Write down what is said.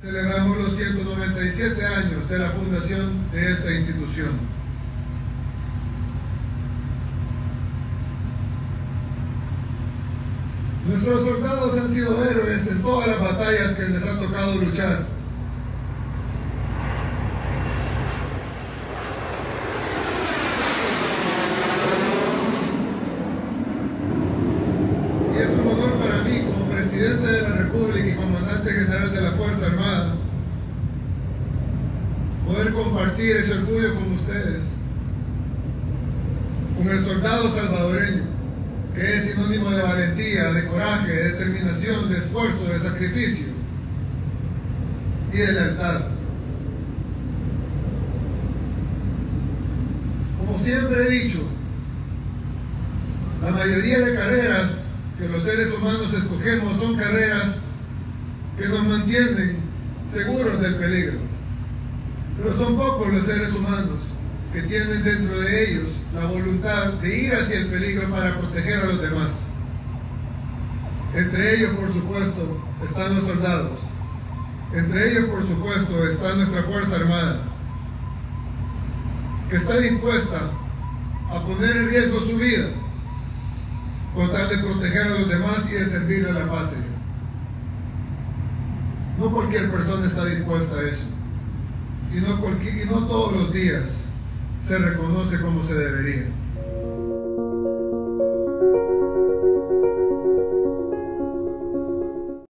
Celebramos los 197 años de la fundación de esta institución. Nuestros soldados han sido héroes en todas las batallas que les ha tocado luchar. Y es un honor presidente de la República y comandante general de la Fuerza Armada poder compartir ese orgullo con ustedes, con el soldado salvadoreño, que es sinónimo de valentía, de coraje, de determinación, de esfuerzo, de sacrificio y de lealtad. Como siempre he dicho, la mayoría de carreras que los seres humanos escogemos son carreras que nos mantienen seguros del peligro. Pero son pocos los seres humanos que tienen dentro de ellos la voluntad de ir hacia el peligro para proteger a los demás. Entre ellos, por supuesto, están los soldados. Entre ellos, por supuesto, está nuestra Fuerza Armada, que está dispuesta a poner en riesgo su vida con tal de proteger a los demás y de servir a la patria. No cualquier persona está dispuesta a eso. Y no, y no todos los días se reconoce como se debería.